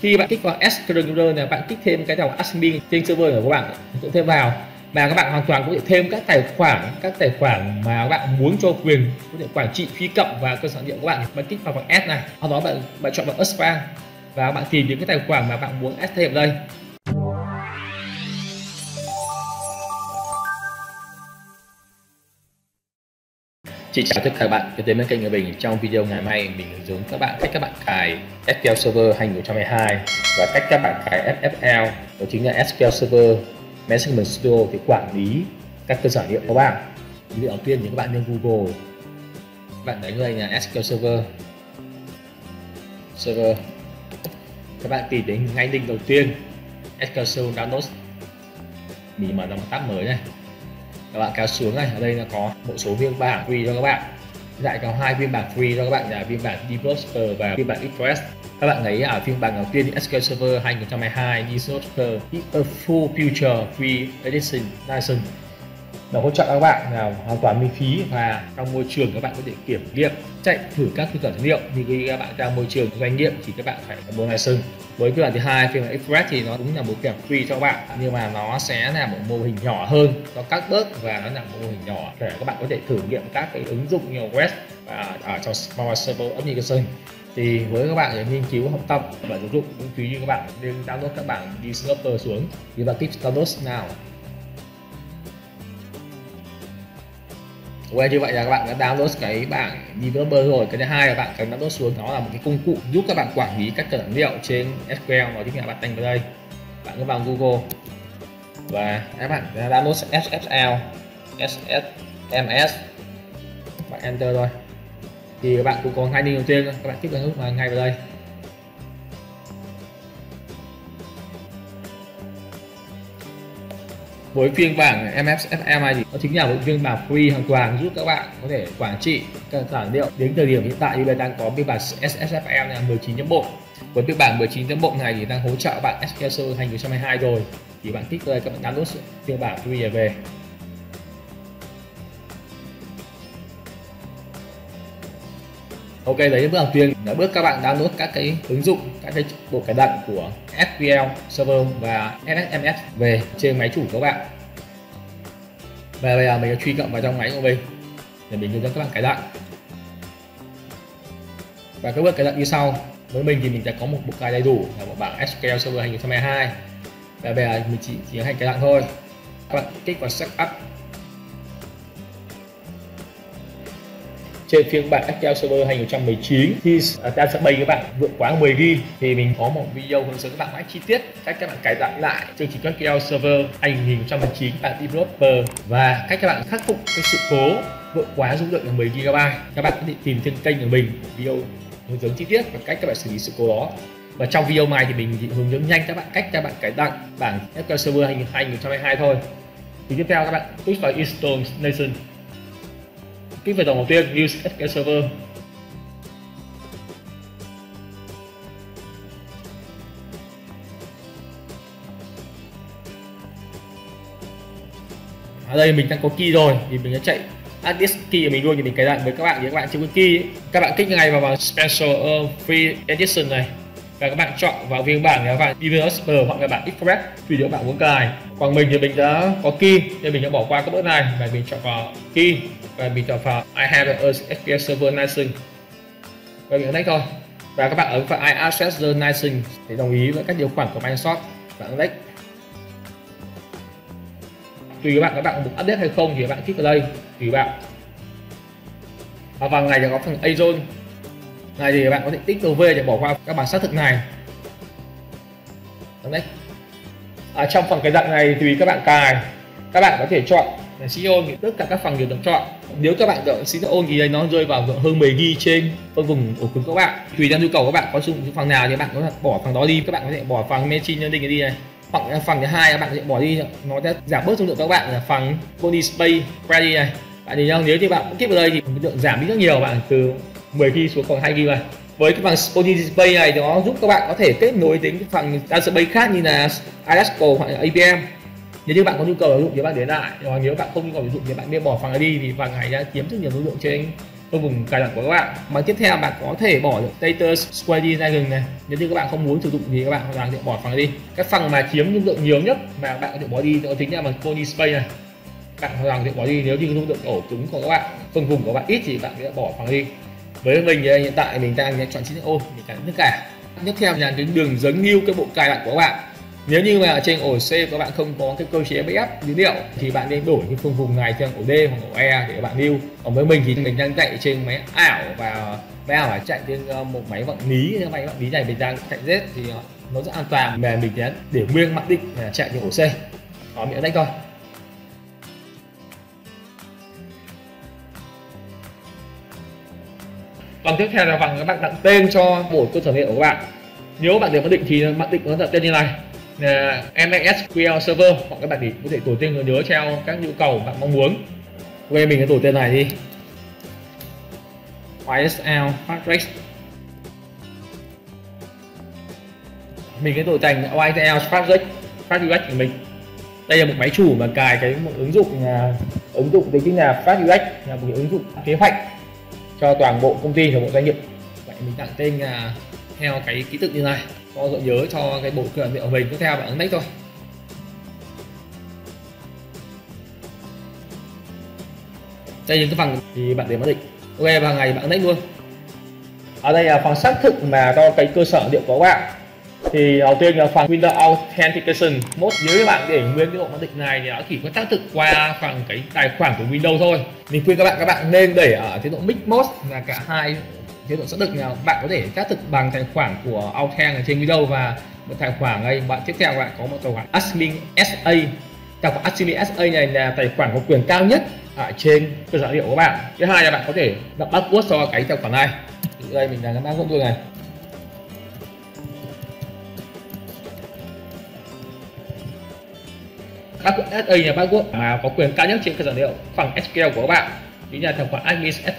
khi bạn kích vào S Computer này, bạn kích thêm cái dòng admin trên server của các bạn cũng thêm vào. Và các bạn hoàn toàn có thể thêm các tài khoản, các tài khoản mà các bạn muốn cho quyền, có thể quản trị phí cộng và cơ sở dữ liệu của bạn. Bạn kích vào bằng S này, sau đó bạn bạn chọn bằng Aspan và bạn tìm những cái tài khoản mà bạn muốn add thêm đây. Xin chào tất cả các bạn, đến với kênh người bình. Trong video ngày mai mình hướng dẫn các bạn cách các bạn cài SQL Server 2022 e và cách các bạn cài SSL, đó chính là SQL Server Management Studio để quản lý các cơ sở dữ liệu của bạn. Ví đầu tiên thì các bạn lên Google, các bạn đánh đây là SQL Server, Server. Các bạn tìm đến ngay link đầu tiên SQL Server Download. Mình mở ra một tab mới này các bạn kéo xuống này, ở đây là có một số phiên bản free cho các bạn. Lại có hai phiên bản free cho các bạn là phiên bản Developer và phiên bản Express. Các bạn thấy ở phiên bản đầu tiên SQL Server 2022 Developer a full future free edition license nó hỗ trợ các bạn là hoàn toàn miễn phí và trong môi trường các bạn có thể kiểm nghiệm, chạy thử các cơ sở dữ liệu. Thì khi các bạn ra môi trường doanh nghiệp thì các bạn phải có mua license với phiên bản thứ hai, phiên bản express thì nó cũng là một phiên bản free cho các bạn, nhưng mà nó sẽ là một mô hình nhỏ hơn nó cắt bớt và nó là một mô hình nhỏ để các bạn có thể thử nghiệm các cái ứng dụng như web và ở trong Smart Server Application thì với các bạn để nghiên cứu, học tập và giáo dục cũng quý như các bạn. Nên download các bạn đi developer xuống. Thì bạn kích download nào Ok như vậy là các bạn đã download cái bảng developer rồi. Cái thứ hai là bạn cần download xuống, nó là một cái công cụ giúp các bạn quản lý các cơ dữ liệu trên SQL nó chính là bạn đánh vào đây. Bạn cứ vào Google. Và các bạn download SSL SSMS bạn enter thôi. Thì các bạn cũng có hai link đầu tiên các bạn kích vào nút ngay vào đây. Với phiên bản MSFM này thì nó chính là một phiên bản free hoàn toàn giúp các bạn có thể quản trị các sản liệu đến thời điểm hiện tại thì đang có phiên bản SSFM là 19.1 với phiên bản 19.1 này thì đang hỗ trợ bạn SQL Server 2022 rồi. Thì bạn thích đây các bạn download phiên bản free về. Ok, đấy là bước đầu tiên. Là bước các bạn download các cái ứng dụng, các cái bộ cài đặt của SQL Server và SSMS về trên máy chủ của các bạn. Và bây giờ mình sẽ truy cập vào trong máy của mình để mình hướng dẫn các bạn cài đặt. Và các bước cài đặt như sau. Với mình thì mình sẽ có một bộ cài đầy đủ là một bảng SQL Server 2022 và bây giờ mình chỉ tiến hành cài đặt thôi. Các bạn kích vào setup. Trên phiên bản Excel Server 2019 khi ta sẽ bày các bạn, vượt quá 10 GB thì mình có một video hướng dẫn các bạn mãi chi tiết, cách các bạn cài tạo lại chương trình Excel Server 2019 bản developer và cách các bạn khắc phục cái sự cố vượt quá dung lượng là 10 GB các bạn có thể tìm trên kênh của mình, video hướng dẫn chi tiết và cách các bạn xử lý sự cố đó. Và trong video này thì mình chỉ hướng dẫn nhanh các bạn cách các bạn cài tạo bản Excel Server 2022 thôi. Thì tiếp theo các bạn, click vào install nation kích về đầu tiên use SQL Server. Ở đây mình đang có key rồi thì mình sẽ chạy add this key của mình luôn thì mình cài đặt với các bạn thì các bạn chưa có key các bạn kích ngay vào vào special uh, free edition này và các bạn chọn vào phiên bản là bạn developer hoặc là bạn express tùy theo bạn muốn cài. Còn mình thì mình đã có key, nên mình đã bỏ qua các bước này và mình chọn vào key và mình chọn vào I have a SQL server license và mình ấn thôi. Và các bạn ấn vào I access the license để đồng ý với các điều khoản của Microsoft. Bạn next. Tùy các bạn các bạn muốn update hay không thì các bạn click vào đây. Tùy bạn. Và vào ngày thì có phần Azure này thì bạn có thể tích V để bỏ qua các bản xác thực này. Đấy. Ở trong phần cái dạng này tùy các bạn cài. Các bạn có thể chọn là CEO thì tất cả các phần đều được chọn. Nếu các bạn chọn CEO thì đây nó rơi vào hơn 10 g trên phân vùng ổ cứng các bạn. Tùy theo nhu cầu các bạn có dùng phần nào thì bạn có thể bỏ phần đó đi. Các bạn có thể bỏ phần machine learning đi này. Hoặc phần thứ hai các bạn có thể bỏ đi. Nó sẽ giảm bớt dung lượng các bạn là phần body space ready này. Bạn nhìn không nếu như bạn tiếp vào đây thì lượng giảm đi rất nhiều bạn, từ 10 GB xuống còn 2 GB này với cái bằng Spotify Display này thì nó giúp các bạn có thể kết nối đến cái phần database khác như là Ilasco hoặc là APM nếu như bạn có nhu cầu sử dụng thì bạn đến lại. Còn nếu bạn không nhu cầu sử dụng thì bạn nên bỏ phần này đi vì phần này đã chiếm rất nhiều ứng dụng trên phương vùng cài đặt của các bạn. Mà tiếp theo bạn có thể bỏ được status square dragon này. Nếu như các bạn không muốn sử dụng thì các bạn hoàn toàn có thể bỏ phần đi. Cái phần mà chiếm dung lượng nhiều nhất mà bạn có thể bỏ đi đó chính là bằng Pony Space này. Bạn hoàn toàn có thể bỏ đi. Nếu như dung lượng ổ cứng của các bạn, phần vùng của bạn ít thì bạn sẽ bỏ phần đi với mình thì hiện tại mình đang chọn chín ô để cả tất cả tiếp theo là cái đường dẫn lưu cái bộ cài đặt của các bạn. Nếu như mà trên ổ C các bạn không có cái cơ chế backup dữ liệu thì bạn nên đổi cái phương vùng này sang ổ D hoặc ổ E để bạn lưu. Còn với mình thì mình đang chạy trên máy ảo và máy ảo chạy trên ờ, một máy vọng lý. Cái máy vọng lý này mình đang chạy Z thì nó rất an toàn. Mà mình để nguyên mặc định là chạy trên ổ C. Có miễn đấy thôi. Phần tiếp theo là phần các bạn đặt tên cho bộ cơ sở liệu của bạn. Nếu bạn để có định thì bạn định nó đặt tên như này. Là MSQL server, hoặc các bạn thì có thể tổ tên người nhớ theo các nhu cầu bạn mong muốn. Về mình cái tổ tên này đi. YSL Matrix mình cái tổ thành YSL Fabric Fabric của mình. Đây là một máy chủ mà cài cái một ứng dụng là ứng dụng đấy chính là Fabric là một ứng dụng kế hoạch cho toàn bộ công ty và bộ doanh nghiệp. Vậy mình tặng tên là theo cái ký tự như này, cho gợi nhớ cho cái bộ cửa liệu của mình tiếp theo bạn ấn next thôi. Đây những cái phần thì bạn để mặc định ok, và ngày bạn next luôn. Ở đây là phần xác thực mà cho cái cơ sở liệu của bạn thì đầu tiên là phần Windows Authentication. Mode nếu các bạn để nguyên cái bộ mặc định này thì nó chỉ có xác thực qua phần cái tài khoản của Windows thôi. Mình khuyên các bạn các bạn nên để ở chế độ Mix Mode là cả hai chế độ xác thực là bạn có thể xác thực bằng tài khoản của Authent ở trên Windows và một tài khoản này bạn tiếp theo bạn có một tài khoản Admin SA tài khoản Admin SA này là tài khoản có quyền cao nhất ở trên cơ sở liệu của bạn. Thứ hai là bạn có thể đặt password cho cái tài khoản này. Đây mình đang mang password này. SA là password mà có quyền cao nhất trên cơ sở liệu bằng SQL của các bạn. Chính là tài khoản admin SA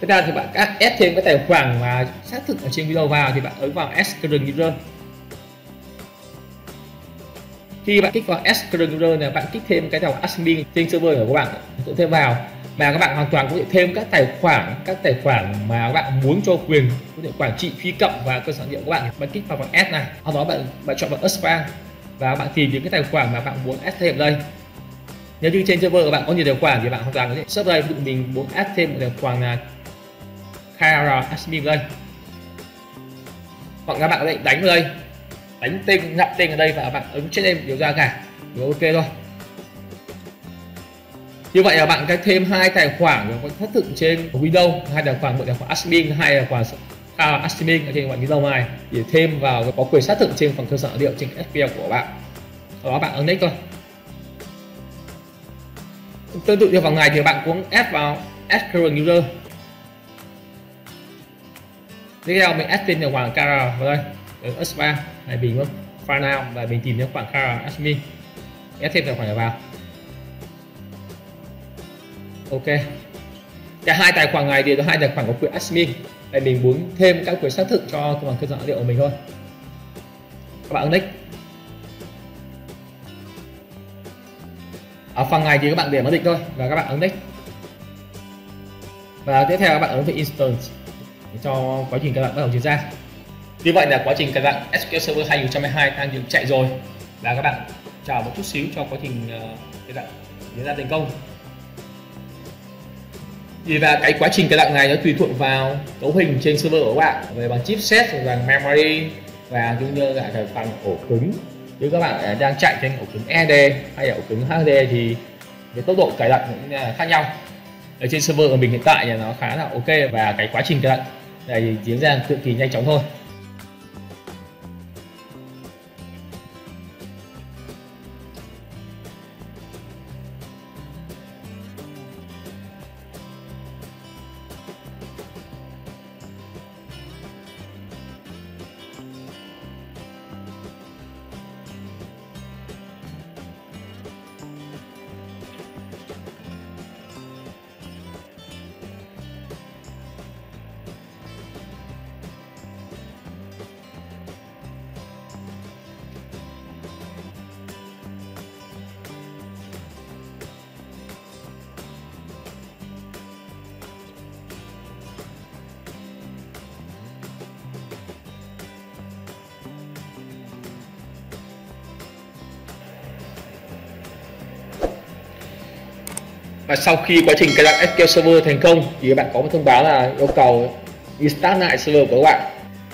Thế ra thì bạn các add thêm cái tài khoản mà xác thực ở trên video vào thì bạn ấn vào Add Current User. Khi bạn kích vào Add Current User này, bạn kích thêm cái tài khoản admin trên server của các bạn, tự thêm vào. Mà các bạn hoàn toàn có thể thêm các tài khoản, các tài khoản mà các bạn muốn cho quyền, có thể quản trị phi cộng và cơ sở liệu của bạn. Bạn kích vào phần add này, sau đó bạn bạn chọn vào expand và bạn tìm những cái tài khoản mà bạn muốn add thêm đây. Nếu như trên server của bạn có nhiều tài khoản thì bạn hoàn toàn có thể search đây. Ví dụ mình muốn add thêm một tài khoản là KR admin đây. Hoặc các bạn có thể đánh vào đây. Đánh tên nhập tên ở đây và bạn ấn trên em điều ra cả. Rồi ok thôi. Như vậy là bạn cách thêm hai tài khoản có thất thực trên Windows, hai tài khoản, một tài khoản admin hai tài khoản à, admin ở trên ngoại Windows này để thêm vào có quyền xác thực trên phần cơ sở liệu trên SQL của bạn. Sau đó bạn ấn next thôi. Tương tự như vào ngày thì bạn cũng add vào add current user. Tiếp theo mình add tên là khoản car vào đây. Ở S3 này mình có file now và mình tìm đến khoảng car admin add thêm tài khoản vào. Ok cả hai tài khoản này thì là hai tài khoản có quyền admin đây mình muốn thêm các quyền xác thực cho cái bằng cơ sở dữ liệu của mình thôi. Các bạn ấn next ở phần này thì các bạn để mặc định thôi và các bạn ấn next và tiếp theo các bạn ấn vào instance cho quá trình các bạn bắt đầu diễn ra. Như vậy là quá trình các bạn SQL Server 2022 đang được chạy rồi. Và các bạn chờ một chút xíu cho quá trình ờ, các bạn diễn ra thành công thì và cái quá trình cài đặt này nó tùy thuộc vào cấu hình trên server của bạn, về bằng chipset và memory, và cũng như là cái bằng ổ cứng. Nếu các bạn à, đang chạy trên ổ cứng ED hay là ổ cứng HD thì cái tốc độ cài đặt cũng khác nhau. Ở trên server của mình hiện tại thì nó khá là ok và cái quá trình cài đặt này diễn ra cực kỳ nhanh chóng thôi. Và sau khi quá trình cài đặt SQL Server thành công, thì các bạn có một thông báo là yêu cầu restart lại server của các bạn.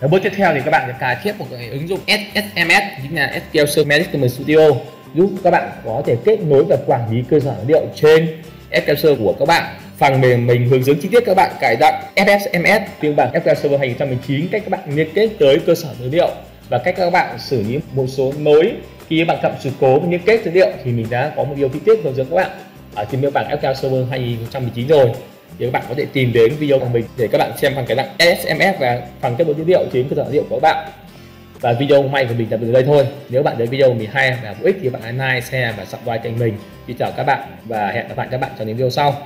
Và bước tiếp theo thì các bạn sẽ cài thiết một cái ứng dụng SSMS chính là SQL Server Management Studio, giúp các bạn có thể kết nối và quản lý cơ sở dữ liệu trên SQL Server của các bạn. Phần mềm mình hướng dẫn chi tiết các bạn cài đặt FSMS phiên bản SQL Server 2019 cách các bạn liên kết tới cơ sở dữ liệu và cách các bạn xử lý một số nối. Khi các bạn gặp sự cố liên kết dữ liệu thì mình đã có một điều chi tiết hướng dẫn các bạn ở trên miêu bản SQL Server 2019 rồi. Thì các bạn có thể tìm đến video của mình để các bạn xem phần cái đặt SMS và phần kết nối dữ liệu trên cơ sở dữ liệu của các bạn. Và video hôm nay của mình là từ đây thôi. Nếu bạn thấy video của mình hay và hữu ích thì bạn hãy like, share và subscribe kênh mình. Xin chào các bạn và hẹn gặp lại các bạn trong những video sau.